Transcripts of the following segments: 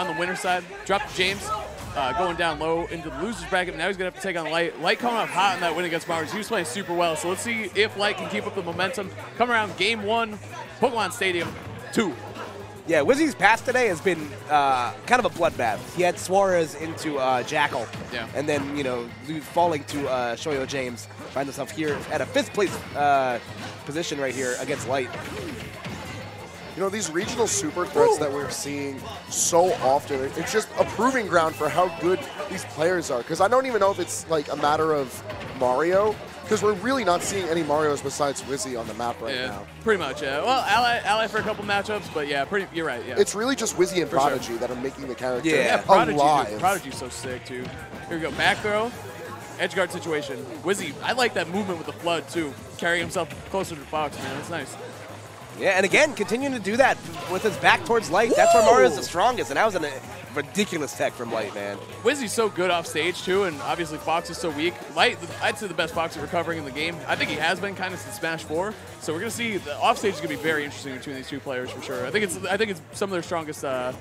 on the winner side. Dropped James, uh, going down low into the loser's bracket. Now he's going to have to take on Light. Light coming off hot in that win against Mars. He was playing super well. So let's see if Light can keep up the momentum. Come around game one, Pokemon Stadium 2. Yeah, Wizzy's pass today has been uh, kind of a bloodbath. He had Suarez into uh, Jackal, Yeah. and then you know falling to uh, Shoyo James. Find himself here at a fifth place uh, position right here against Light. You know, these regional super threats that we're seeing so often, it's just a proving ground for how good these players are. Because I don't even know if it's like a matter of Mario, because we're really not seeing any Marios besides Wizzy on the map right yeah, now. pretty much. Yeah. Well, ally, ally for a couple matchups, but yeah, pretty. You're right. Yeah. It's really just Wizzy and For sure. Prodigy that are making the character Yeah. yeah, Prodigy. alive. Dude, Prodigy's so sick too. Here we go. Back throw. Edge guard situation. Wizzy, I like that movement with the flood too. Carrying himself closer to the box, man. That's nice. Yeah, and again, continuing to do that with his back towards Light. That's where Mario's the strongest, and that was a ridiculous tech from Light, man. Wizzy's so good off stage too, and obviously Fox is so weak. Light, I'd say the best Fox at recovering in the game. I think he has been kind of since Smash 4. So we're gonna see the off stage is gonna be very interesting between these two players for sure. I think it's I think it's some of their strongest uh,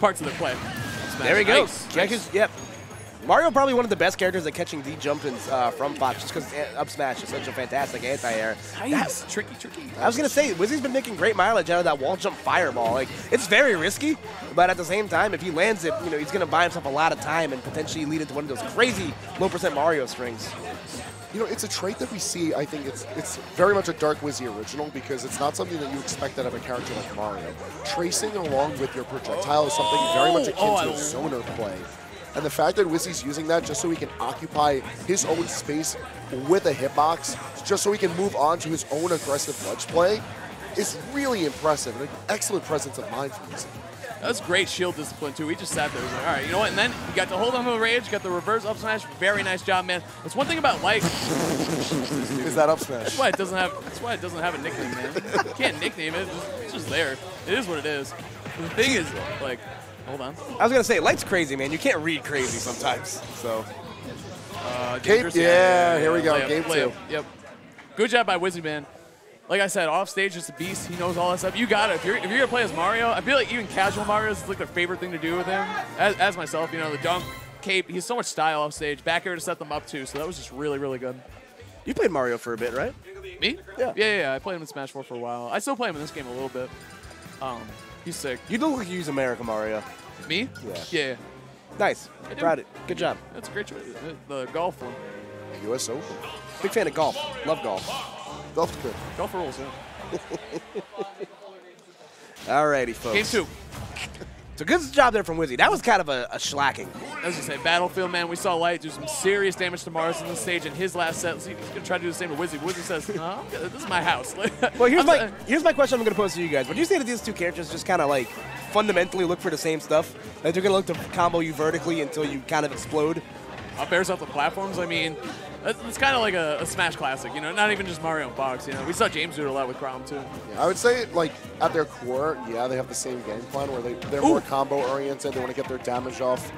parts of their play. Smash. There he goes. Nice. Check his, yep. Mario probably one of the best characters at catching D jump ins uh, from Fox, just because up smash is such a fantastic anti-air. Nice. Tricky, tricky. I was gonna say, Wizzy's been making great mileage out of that wall jump fireball. Like, it's very risky, but at the same time, if he lands it, you know, he's gonna buy himself a lot of time and potentially lead into one of those crazy low percent Mario strings. You know, it's a trait that we see. I think it's it's very much a Dark Wizzy original because it's not something that you expect out of a character like Mario. Tracing along with your projectile is something very much akin Oh, to a zoner play. And the fact that Wizzy's using that just so he can occupy his own space with a hitbox, just so he can move on to his own aggressive ledge play, is really impressive and an excellent presence of mind from Wizzy. That's great shield discipline too. He just sat there. He was like, all right, you know what? And then you got to hold on to the rage, got the reverse up smash. Very nice job, man. That's one thing about Light. Is that up smash? That's why it doesn't have. That's why it doesn't have a nickname, man. You can't nickname it. It's just, it's just there. It is what it is. The thing is, like, hold on. I was gonna say, Light's crazy, man. You can't read crazy sometimes. So, Uh, Cape, dangerous- yeah, here we go, layup, game layup, two. Yep. Good job by Wizzy, man. Like I said, off stage, just a beast. He knows all that stuff. You got it. If you're, if you're gonna play as Mario, I feel like even casual Mario is like their favorite thing to do with him. As, as myself, you know, the dunk, cape. He's so much style off stage. Back air to set them up too. So that was just really, really good. you played Mario for a bit, right? Me? Yeah. Yeah, yeah. yeah. I played him in Smash 4 for a while. I still play him in this game a little bit. Um, he's sick. You look like you use America Mario. Me? Yeah. Yeah. Nice. do. Proud of it. Good job. That's a great choice. Uh, the golf one. U.S. Open. Big fan of golf. Love golf. That's good. Golf rules, yeah. Alrighty, folks. Game two. So good job there from Wizzy. That was kind of a, a slacking. As you say, Battlefield, man, we saw Light do some serious damage to Mars on the stage in his last set. He's going to try to do the same to Wizzy. Wizzy says, no, gonna- this is my house. Well, here's I'm my here's my question. I'm going to pose to you guys. Would you say that these two characters just kind of like fundamentally look for the same stuff? Like they're going to look to combo you vertically until you kind of explode? Up airs off the platforms, I mean, it's, kind of like a, a Smash classic, you know, not even just Mario and Fox, you know. We saw James do it a lot with Chrom, too. I would say, like, at their core, yeah, they have the same game plan where they, they're more combo oriented. They want to get their damage off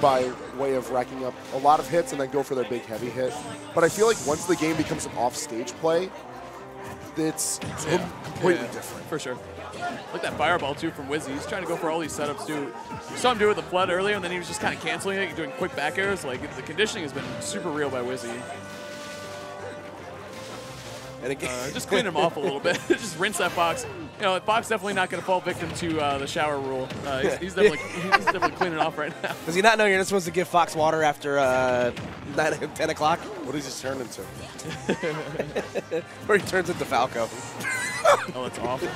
by way of racking up a lot of hits and then go for their big heavy hit. But I feel like once the game becomes an off stage play, it's completely Yeah, different. For sure. Like that fireball, too, from Wizzy. He's trying to go for all these setups, too. You saw him do it with the flood earlier, and then he was just kind of canceling it, doing quick back airs. Like, the conditioning has been super real by Wizzy. And again, Uh, just clean him off a little bit. just rinse that Fox. You know, Fox definitely not going to fall victim to uh, the shower rule. Uh, he's, he's, definitely, he's definitely cleaning off right now. does he not know you're not supposed to give Fox water after uh, 9, 10 o'clock? What does he turn into? Or he turns into Falco. Oh, that's awful.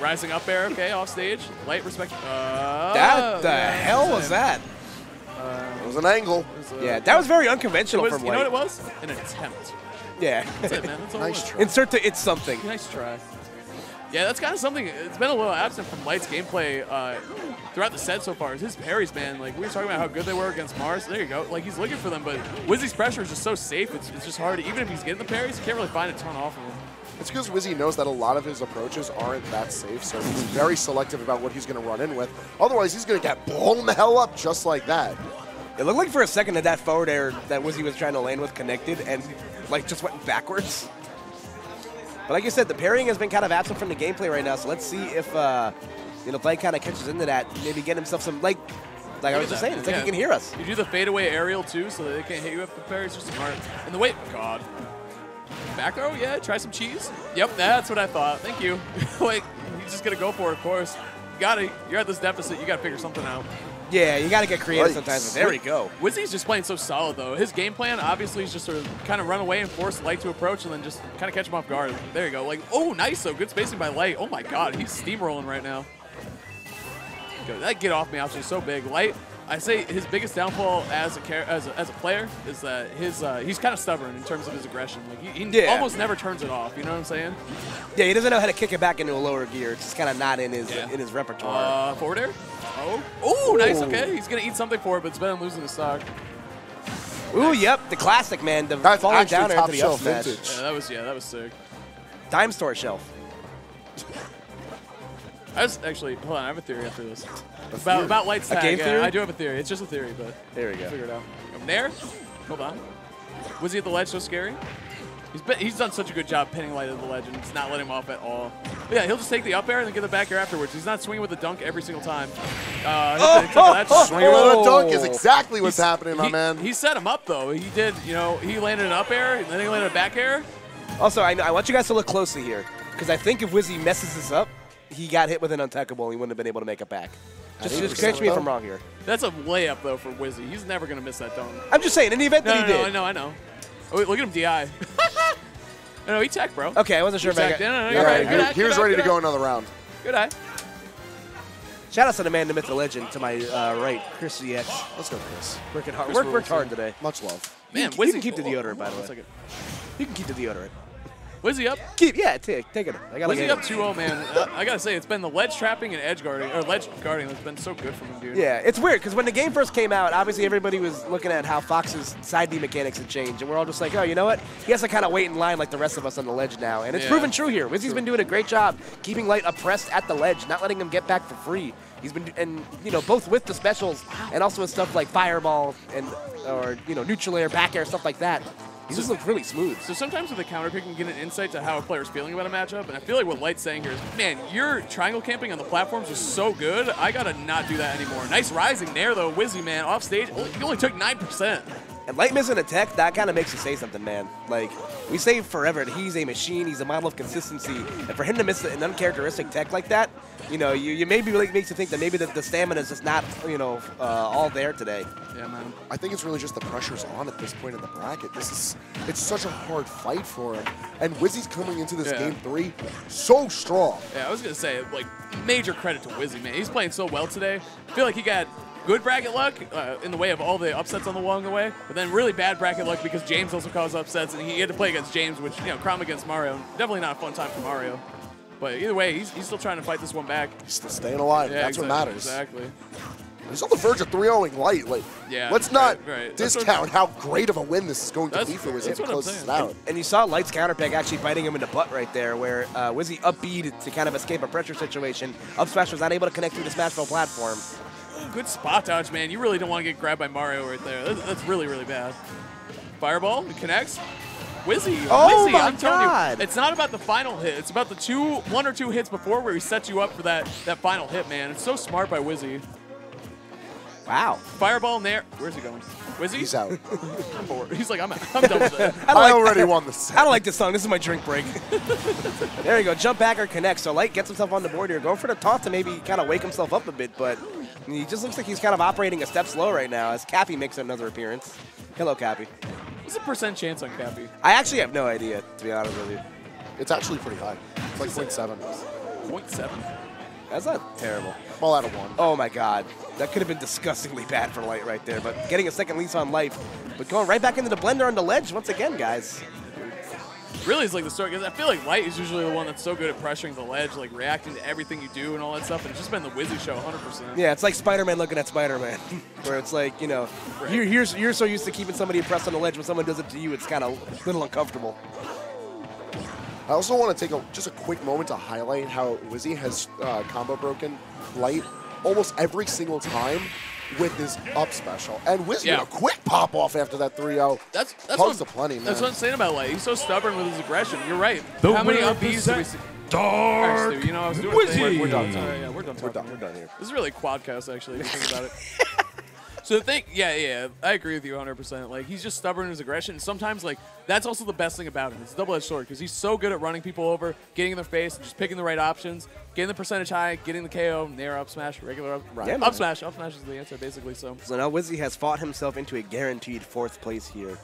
Rising up air, okay, off stage. Light respect. Uh, That the yeah, hell was it. that? It was an angle. Was, uh, Yeah, that was very unconventional was, from you know what it was? An attempt. Yeah. That's it, man. That's all Nice was. try. Insert the it's something. Nice try. Yeah, that's kind of something. It's been a little absent from Light's gameplay uh, throughout the set so far. Is his parries, man. Like we were talking about how good they were against Mars. There you go. Like he's looking for them, but Wizzy's pressure is just so safe. It's, it's just hard. Even if he's getting the parries, you can't really find a ton off of him. It's because Wizzy knows that a lot of his approaches aren't that safe, so he's very selective about what he's going to run in with. Otherwise, he's going to get blown the hell up just like that. It looked like for a second that that forward air that Wizzy was trying to land with connected and like just went backwards. But like you said, the parrying has been kind of absent from the gameplay right now. So let's see if uh, you know, if Light kind of catches into that, maybe get himself some like. Like I was just that, saying, it's like yeah. he can hear us. You do the fadeaway aerial too, so that they can't hit you with the parry. It's just smart. And the wait, God. Back throw, yeah. Try some cheese. Yep, that's what I thought. Thank you. like he's just gonna go for it, of course. You got to You're at this deficit. You got to figure something out. Yeah, you got to get creative Right. sometimes. But there we go. Wizzy's just playing so solid though. His game plan obviously is just sort of kind of run away and force Light to approach, and then just kind of catch him off guard. There you go. Like, oh, nice though. Good spacing by Light. Oh my God, he's steamrolling right now. That get off me option is so big. Light. I say his biggest downfall as a char- as a, as a player is that his uh, he's kind of stubborn in terms of his aggression. Like he, he Yeah. almost never turns it off. You know what I'm saying? Yeah, he doesn't know how to kick it back into a lower gear. It's just kind of not in his Yeah. in his repertoire. Uh, forward air. Oh, oh, nice. Okay, he's gonna eat something for it, but it's better than losing the stock. Ooh, yep, the classic man, the That's falling down air top the shelf up smash. vintage. Yeah, that was yeah, that was sick. Dime store shelf. I was actually hold on. I have a theory after this about theory? about lights A tag. game yeah, theory? I do have a theory. It's just a theory, but There we go. Figure it out. From there, hold on. Was he at the ledge so scary? He's been, he's done such a good job pinning light at the ledge and it's not letting him off at all. But yeah, he'll just take the up air and then get the back air afterwards. He's not swinging with the dunk every single time. Uh, Oh, except for that oh. Swinging with a dunk is Oh. exactly what's He's- happening, my he, man. He set him up though. He did, you know, he landed an up air and then he landed a back air. Also, I, I want you guys to look closely here because I think if Wizzy messes this up, he got hit with an untechable. He wouldn't have been able to make it back. Just, just catch me if? I'm wrong here. That's a layup though for Wizzy. He's never gonna miss that dunk. I'm just saying, in the event No, that no, he no, did. I know, I know. Oh, wait, look at him DI. no, no, he tech, bro. Okay, I wasn't sure if I got. no, no, no, Yeah, you're right. he- he was ready to go another round. Good eye. Shout out to the man, the myth, the legend, to my uh, right, Chris CX. Let's go, Chris. Working hard. Chris Worked, worked hard today. Much love. Man, you Wizzy. can keep the oh, deodorant, by the way. a second. You can keep the deodorant. Wizzy up. Keep, yeah, take, take it. I got Wizzy up 2-0, man. Uh, I gotta say, it's been the ledge trapping and edge guarding, or ledge guarding that's been so good for him, dude. Yeah, it's weird because when the game first came out, obviously everybody was looking at how Fox's side D mechanics had changed, and we're all just like, oh, you know what? He has to kind of wait in line like the rest of us on the ledge now, and it's Yeah. proven true here. Wizzy's been doing a great job keeping Light oppressed at the ledge, not letting him get back for free. He's been, and you know, both with the specials and also with stuff like Fireball and or you know neutral air, back air, stuff like that. He just looks really smooth. So sometimes with a counter pick, you can get an insight to how a player's feeling about a matchup. And I feel like what Light's saying here is, man, your triangle camping on the platforms is so good. I gotta not do that anymore. Nice rising there though, Wizzy man, off stage. He only took nine percent. And Light missing a tech, that kind of makes you say something, man. Like, we say forever that he's a machine, he's a model of consistency. And for him to miss an uncharacteristic tech like that, you know, you, you maybe like makes you think that maybe the, the stamina is just not, you know, uh, all there today. Yeah, man. I think it's really just the pressure's on at this point in the bracket. This is it's such a hard fight for him. And Wizzy's coming into this Yeah. game three so strong. Yeah, I was gonna say like major credit to Wizzy man. He's playing so well today. I feel like he got good bracket luck uh, in the way of all the upsets on the along the way, but then really bad bracket luck because James also caused upsets and he had to play against James, which you know, Chrom against Mario, definitely not a fun time for Mario. But either way, he's, he's still trying to fight this one back. He's still staying alive. Yeah, That's exactly, what matters. Exactly. He's on the verge of 3-0ing light. Like, Yeah, let's not right, right. Discount how great of a win this is going to That's- be for Wizzy that's if he closes it out. And you saw Light's counter pick actually biting him in the butt right there, where uh, Wizzy upbeat to kind of escape a pressure situation. Up smash was not able to connect through the Smashville platform. Good spot dodge, man. You really don't want to get grabbed by Mario right there. That's, that's really, really bad. Fireball, it connects. Wizzy, Oh Wizzy, my I'm telling God. you, it's not about the final hit. It's about the two, one or two hits before where he sets you up for that, that final hit, man. It's so smart by Wizzy. Wow. Fireball in there. Where's he going? Wizzy? He's out. I'm bored. He's like, I'm, out. I'm done with it. I don't I like- already won the I don't like this song. This is my drink break. there you go. Jump back or connect. So Light gets himself on the board here. Going for the taunt to maybe kind of wake himself up a bit, but he just looks like he's kind of operating a step slow right now as Cappy makes another appearance. Hello, Cappy. What's the percent chance on Cappy? I actually have no idea, to be honest with you. It's actually pretty high. It's like 0.7. 0.7. That's not terrible. All out of one. Oh my God, that could have been disgustingly bad for Light right there. But getting a second lease on life, but going right back into the blender on the ledge once again, guys. Really is like the story, because I feel like Light is usually the one that's so good at pressuring the ledge, like reacting to everything you do and all that stuff, and it's just been the Wizzy show 100%. Yeah, it's like Spider-Man looking at Spider-Man, where it's like you know, Right. you're, you're you're so used to keeping somebody pressed on the ledge when someone does it to you, it's kind of a little uncomfortable. I also want to take a, just a quick moment to highlight how Wizzy has uh, combo broken light almost every single time with his up special. And Wizzy Yeah. with a quick pop off after that 3-0. That's that's Hugs what, to plenty, That's what I'm saying about Light. He's so stubborn with his aggression. You're right. The How many winner up of Bs do we set see? All right, Stu, you know, I was doing a thing. Wizzy. We're done. Uh, yeah, we're done We're done. We're done here. This is really a quadcast, actually, if you think about it. so the thing, yeah, yeah, I agree with you 100%. Like, he's just stubborn in his aggression. And sometimes, like, that's also the best thing about him. It's a double-edged sword because he's so good at running people over, getting in their face, and just picking the right options, getting the percentage high, getting the KO, nair up smash, regular up, Right. Yeah, up smash. Up smash is the answer, basically. So So now Wizzy has fought himself into a guaranteed fourth place here.